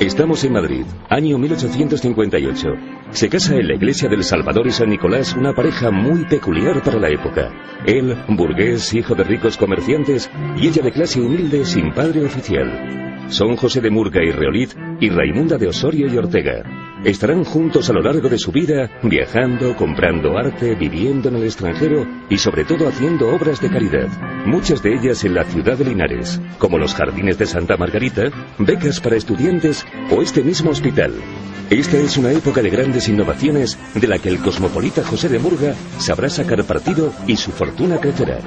Estamos en Madrid, año 1858. Se casa en la iglesia del Salvador y San Nicolás una pareja muy peculiar para la época. Él, burgués, hijo de ricos comerciantes, y ella de clase humilde sin padre oficial. Son José de Murga y Reolid y Raimunda de Osorio y Ortega. Estarán juntos a lo largo de su vida, viajando, comprando arte, viviendo en el extranjero y sobre todo haciendo obras de caridad, muchas de ellas en la ciudad de Linares, como los jardines de Santa Margarita, becas para estudiantes o este mismo hospital. Esta es una época de grandes innovaciones de la que el cosmopolita José de Murga sabrá sacar partido y su fortuna crecerá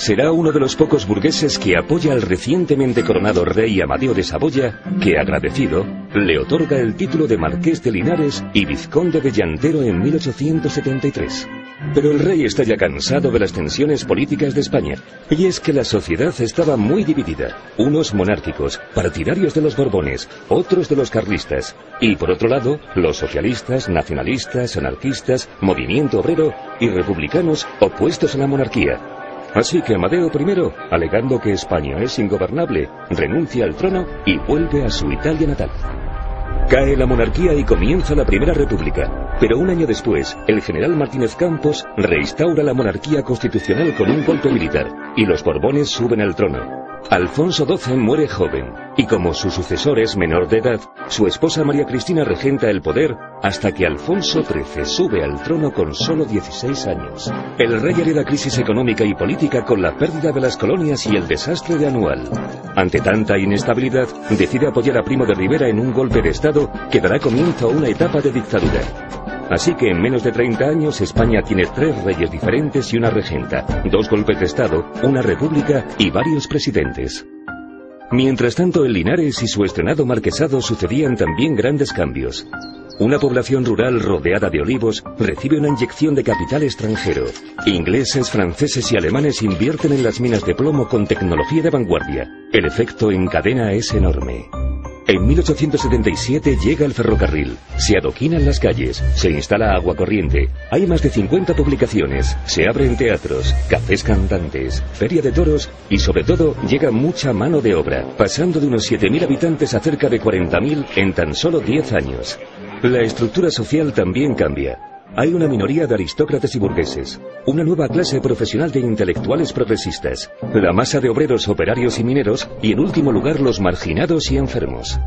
será uno de los pocos burgueses que apoya al recientemente coronado rey Amadeo de Saboya, que agradecido le otorga el título de Marqués de Linares y Vizconde de Llantero en 1873. Pero el rey está ya cansado de las tensiones políticas de España, y es que la sociedad estaba muy dividida, unos monárquicos, partidarios de los Borbones, otros de los carlistas, y por otro lado, los socialistas, nacionalistas, anarquistas, movimiento obrero y republicanos opuestos a la monarquía, Así que Amadeo I, alegando que España es ingobernable, renuncia al trono y vuelve a su Italia natal. Cae la monarquía y comienza la Primera República, pero un año después, el general Martínez Campos reinstaura la monarquía constitucional con un golpe militar, y los Borbones suben al trono. Alfonso XII muere joven, y como su sucesor es menor de edad, su esposa María Cristina regenta el poder hasta que Alfonso XIII sube al trono con solo 16 años. El rey hereda crisis económica y política con la pérdida de las colonias y el desastre de Anual. Ante tanta inestabilidad, decide apoyar a Primo de Rivera en un golpe de Estado que dará comienzo a una etapa de dictadura. Así que en menos de 30 años España tiene tres reyes diferentes y una regenta, dos golpes de Estado, una república y varios presidentes. Mientras tanto, en Linares y su estrenado marquesado sucedían también grandes cambios. Una población rural rodeada de olivos recibe una inyección de capital extranjero. Ingleses, franceses y alemanes invierten en las minas de plomo con tecnología de vanguardia. El efecto en cadena es enorme. En 1877 llega el ferrocarril, se adoquinan las calles, se instala agua corriente, hay más de 50 publicaciones, se abren teatros, cafés cantantes, feria de toros y sobre todo llega mucha mano de obra, pasando de unos 7.000 habitantes a cerca de 40.000 en tan solo 10 años. La estructura social también cambia. Hay una minoría de aristócratas y burgueses, una nueva clase profesional de intelectuales progresistas, la masa de obreros, operarios y mineros, y en último lugar los marginados y enfermos.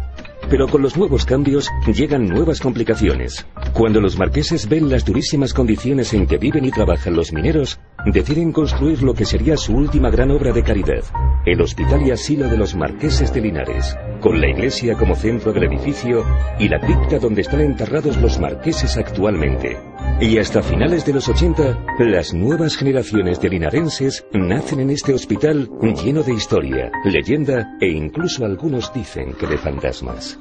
Pero con los nuevos cambios llegan nuevas complicaciones. Cuando los marqueses ven las durísimas condiciones en que viven y trabajan los mineros, deciden construir lo que sería su última gran obra de caridad, el Hospital y Asilo de los Marqueses de Linares, con la iglesia como centro del edificio y la cripta donde están enterrados los marqueses actualmente. Y hasta finales de los 80, las nuevas generaciones de linarenses nacen en este hospital lleno de historia, leyenda e incluso algunos dicen que de fantasmas.